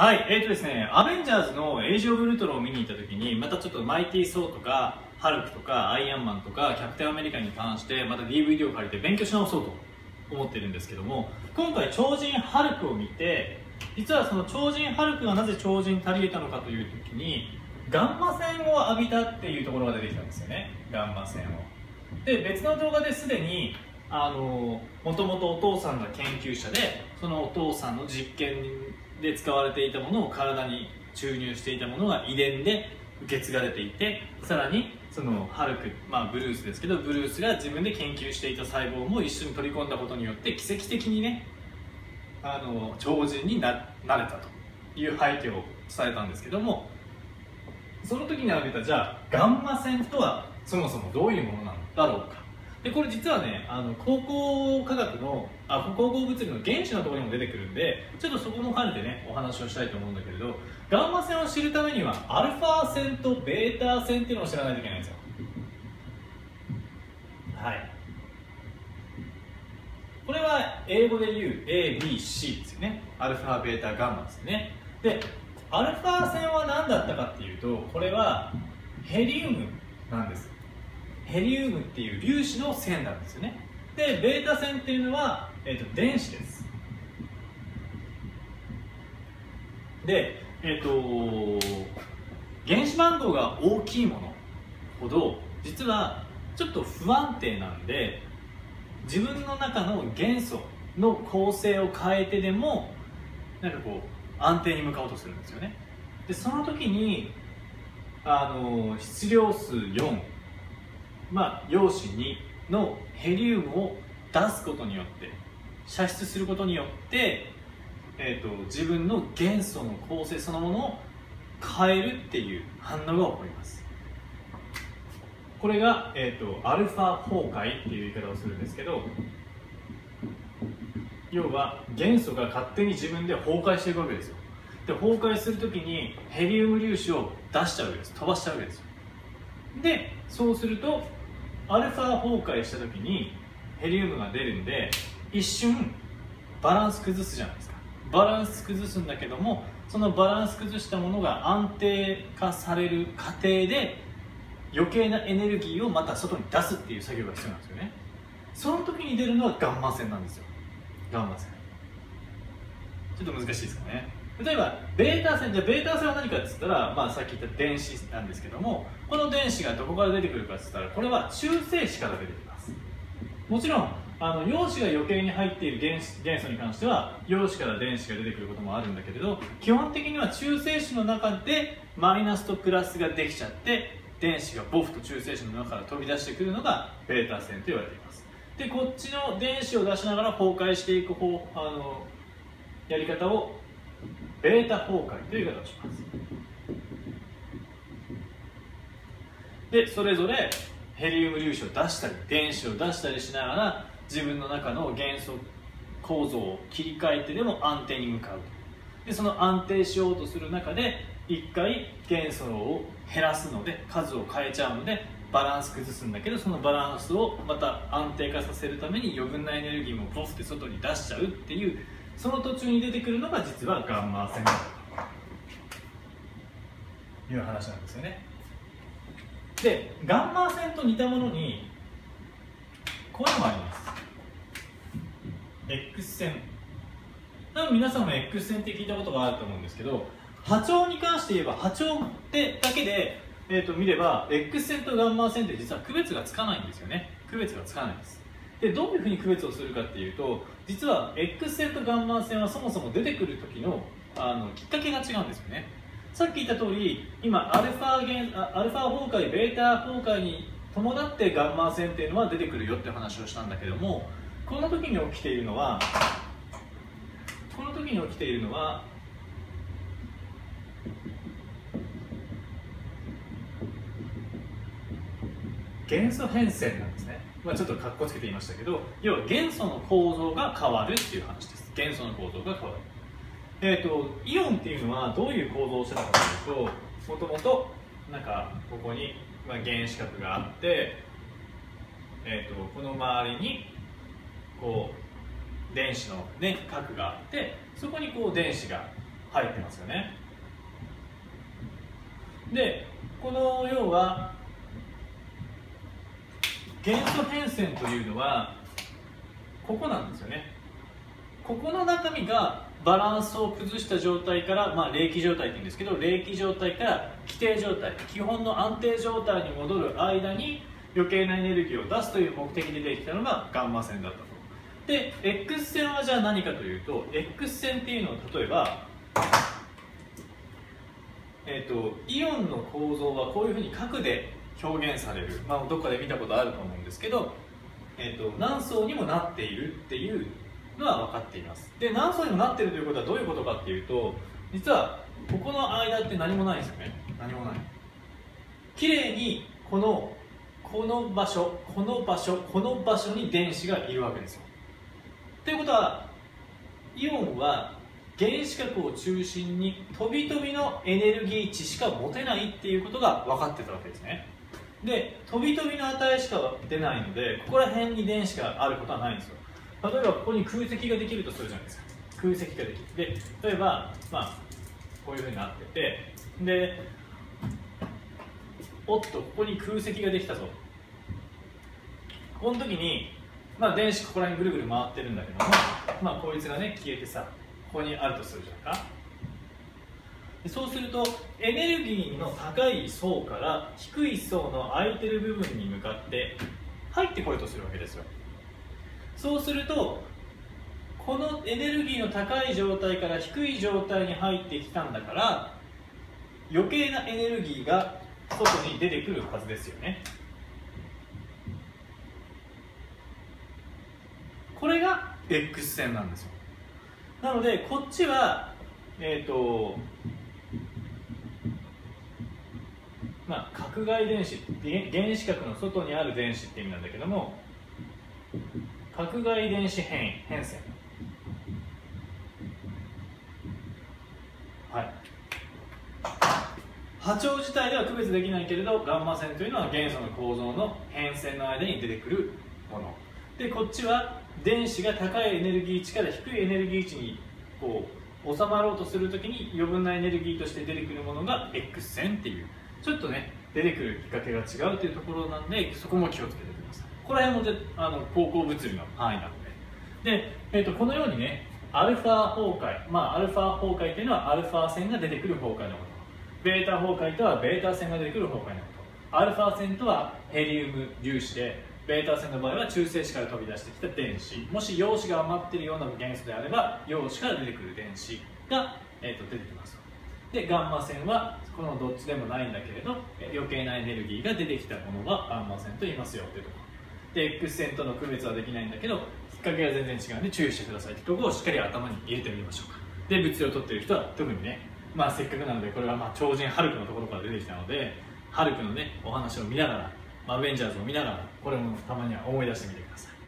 はい、えーとですね、アベンジャーズのエイジ・オブ・ルトロを見に行った時に、またちょっとマイティー・ソーとか、ハルクとか、アイアンマンとか、キャプテン・アメリカに関して、また DVD を借りて勉強し直そうと思ってるんですけども、今回超人ハルクを見て、実はその超人ハルクがなぜ超人足り得たのかという時に、ガンマ線を浴びたっていうところが出てきたんですよね、ガンマ線を。で、別の動画ですでに、あのもともとお父さんが研究者でそのお父さんの実験で使われていたものを体に注入していたものが遺伝で受け継がれていてさらにそのハルク、まあ、ブルースですけどブルースが自分で研究していた細胞も一緒に取り込んだことによって奇跡的にねあの超人にななれたという背景を伝えたんですけどもその時に挙げたじゃあガンマ線とはそもそもどういうものなのだろうか。でこれ実はねあの高校科学のあ高校物理の原子のところにも出てくるんでちょっとそこも兼ねてねお話をしたいと思うんだけれどガンマ線を知るためにはアルファ線とベータ線っていうのを知らないといけないんですよ。はい。これは英語で言う ABC ですよね。アルファベータガンマですね。でアルファ線は何だったかっていうとこれはヘリウムなんです。ヘリウムっていう粒子の線なんですよね。でベータ線っていうのは、えーと、電子です。でえっ、ー、と原子番号が大きいものほど実はちょっと不安定なんで自分の中の元素の構成を変えてでもなんかこう安定に向かおうとするんですよね。でその時にあの質量数4まあ、陽子2のヘリウムを出すことによって射出することによって、えーと、自分の元素の構成そのものを変えるっていう反応が起こります。これが、えーと、アルファ崩壊っていう言い方をするんですけど要は元素が勝手に自分で崩壊していくわけですよ。で崩壊するときにヘリウム粒子を出しちゃうわけです。飛ばしちゃうわけですよ。でそうするとアルファ崩壊した時にヘリウムが出るんで一瞬バランス崩すじゃないですか。バランス崩すんだけどもそのバランス崩したものが安定化される過程で余計なエネルギーをまた外に出すっていう作業が必要なんですよね。その時に出るのはガンマ線なんですよ。ガンマ線。ちょっと難しいですかね。例えばベータ線じゃあベータ線は何かっつったら、まあ、さっき言った電子なんですけどもこの電子がどこから出てくるかっつったらこれは中性子から出てきます。もちろんあの陽子が余計に入っている元元素に関しては陽子から電子が出てくることもあるんだけれど基本的には中性子の中でマイナスとプラスができちゃって電子がボフと中性子の中から飛び出してくるのがベータ線と言われています。でこっちの電子を出しながら崩壊していく方あのやり方をベータ崩壊という言い方をします。でそれぞれヘリウム粒子を出したり電子を出したりしながら自分の中の元素構造を切り替えてでも安定に向かうでその安定しようとする中で1回元素を減らすので数を変えちゃうのでバランス崩すんだけどそのバランスをまた安定化させるために余分なエネルギーもポフって外に出しちゃうっていうその途中に出てくるのが実はガンマ線と。いう話なんですよね。でガンマ線と似たものにこういうのもあります。X 線。多分皆さんも X 線って聞いたことがあると思うんですけど波長に関して言えば波長ってだけで、えー、と見れば X 線とガンマ線って実は区別がつかないんですよね。区別がつかないです。でどういうふうに区別をするかっていうと実は X 線とガンマ線はそもそも出てくる時のあのきっかけが違うんですよね。さっき言った通り今アルファアルファ崩壊ベータ崩壊に伴ってガンマ線っていうのは出てくるよって話をしたんだけどもこの時に起きているのはこの時に起きているのは元素変遷なんですね。まあ、ちょっとかっこつけて言いましたけど要は元素の構造が変わるっていう話です。元素の構造が変わる。えーと、イオンっていうのはどういう構造をしてたかというともともとなんかここに、まあ、原子核があって、えーと、この周りにこう電子の、ね、核があってそこにこう電子が入ってますよね。でこの要は元素変遷というのはここなんですよね。ここの中身がバランスを崩した状態から、まあ、冷気状態って言うんですけど冷気状態から規定状態基本の安定状態に戻る間に余計なエネルギーを出すという目的でできたのがガンマ線だったと。で X 線はじゃあ何かというと X 線っていうのは例えばえーと、イオンの構造はこういうふうに核で表現される、まあ、どっかで見たことあると思うんですけど、えーと、何層にもなっているっていうのは分かっています。で何層にもなっているということはどういうことかっていうと実はここの間って何もないんですよね。何もない。綺麗にこのこの場所この場所この場所に電子がいるわけですよ。ということはイオンは原子核を中心に飛び飛びのエネルギー値しか持てないっていうことが分かってたわけですねで飛び飛びの値しか出ないのでここら辺に電子があることはないんですよ。例えばここに空席ができるとするじゃないですか。空席ができる。で例えば、まあ、こういうふうになっててでおっとここに空席ができたぞ。この時に、まあ、電子ここら辺ぐるぐる回ってるんだけども、まあ、こいつがね消えてさここにあるとするじゃんか。そうするとエネルギーの高い層から低い層の空いてる部分に向かって入ってこようとするわけですよ。そうするとこのエネルギーの高い状態から低い状態に入ってきたんだから余計なエネルギーが外に出てくるはずですよね。これが X 線なんですよ。なのでこっちはえっ、ー、とまあ角外電子原子核の外にある電子って意味なんだけども角外電子変異変遷。はい。波長自体では区別できないけれどガンマ線というのは元素の構造の変遷の間に出てくるもの。でこっちは電子が高いエネルギー値から低いエネルギー値にこう収まろうとするときに余分なエネルギーとして出てくるものが X 線っていう。ちょっとね出てくるきっかけが違うというところなんでそこも気をつけてください。この辺もあの高校物理の範囲なので。で、えーと、このようにねアルファ崩壊。まあアルファ崩壊というのはアルファ線が出てくる崩壊のこと。ベータ崩壊とはベータ線が出てくる崩壊のこと。アルファ線とはヘリウム粒子でベータ線の場合は中性子から飛び出してきた電子。もし陽子が余っているような元素であれば陽子から出てくる電子が、えーと、出てきます。でガンマ線はこのどっちでもないんだけれど余計なエネルギーが出てきたものがガンマ線と言いますよというとこ。ろで X 線との区別はできないんだけどきっかけが全然違うんで注意してくださいというところをしっかり頭に入れてみましょうか。で物理を取ってる人は特にねまあせっかくなのでこれはまあ超人ハルクのところから出てきたのでハルクのねお話を見ながらアベンジャーズを見ながらこれもたまには思い出してみてください。